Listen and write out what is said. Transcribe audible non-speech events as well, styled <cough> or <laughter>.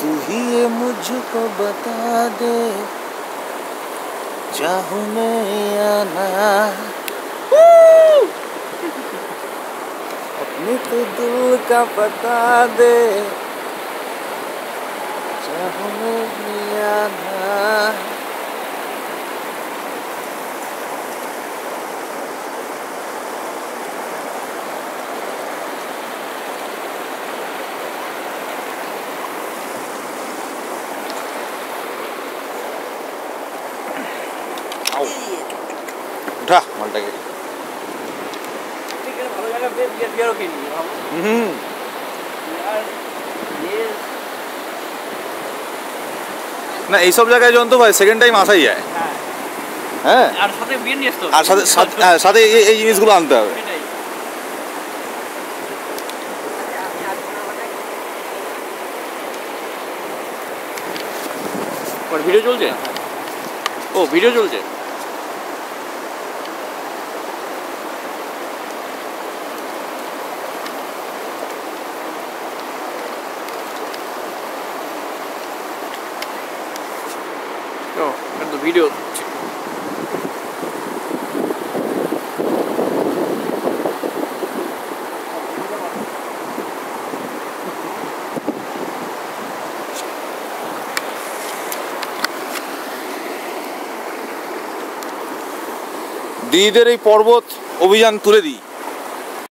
तू ही ये मुझको बता दे। चाहू मैं आना। <laughs> अपने तो दिल का बता दे। चाहू मैं या উঠা মালটাকে। না, এইসব জায়গায় যন্ত্র ভাই সেকেন্ড টাইম আসাই যায়। হ্যাঁ। আর সাথে বিয়ে নিয়ে আর সাথে সাথে- এই জিনিসগুলো আনতে হবে। ভিডিও চলছে? ও ভিডিও চলছে? এটা তো ভিডিও হচ্ছে দিদিদের এই পর্বত অভিযান তুলে দিই।